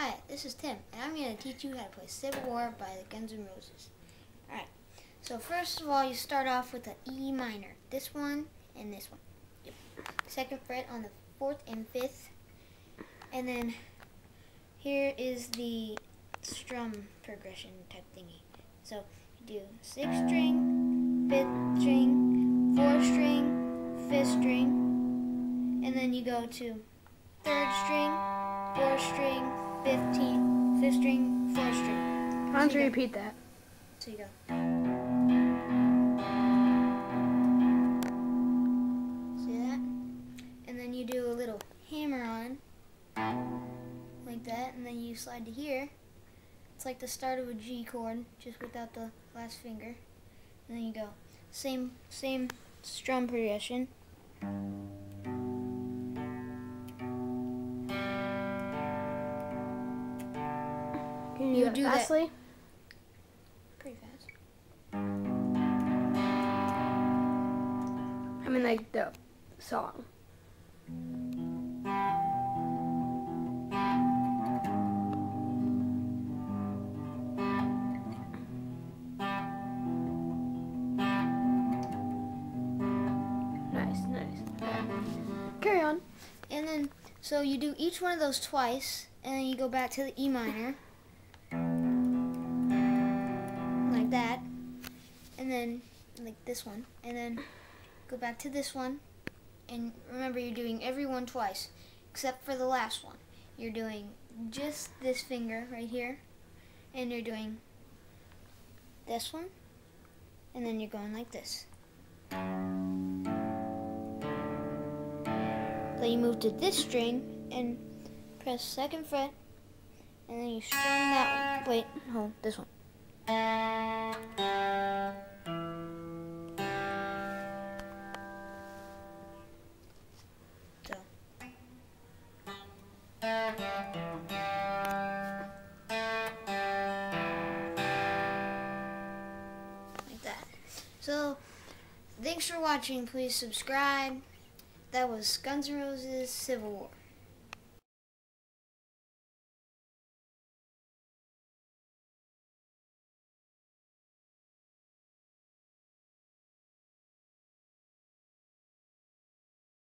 Hi, this is Tim, and I'm going to teach you how to play Civil War by the Guns N' Roses. Alright, so first of all, you start off with an E minor. This one and this one. Yep. Second fret on the fourth and fifth. And then here is the strum progression type thingy. So you do sixth string, fifth string, fourth string, fifth string, and then you go to third string, fourth string, 15, fifth string, fourth string. Don't you you repeat that? So you go. See that? And then you do a little hammer on, like that, and then you slide to here. It's like the start of a G chord, just without the last finger. And then you go. Same, same strum progression. Can you, You do, do that that- fastly? Pretty fast. I mean, like the song. Nice, nice. Carry on. And then, so you do each one of those twice, and then you go back to the E minor, then like this one, and then go back to this one, and remember you're doing every one twice, except for the last one. You're doing just this finger right here, and you're doing this one, and then you're going like this. Then you move to this string and press second fret, and then you string that one. Wait, hold this one. So, thanks for watching. Please subscribe. That was Guns N' Roses Civil War.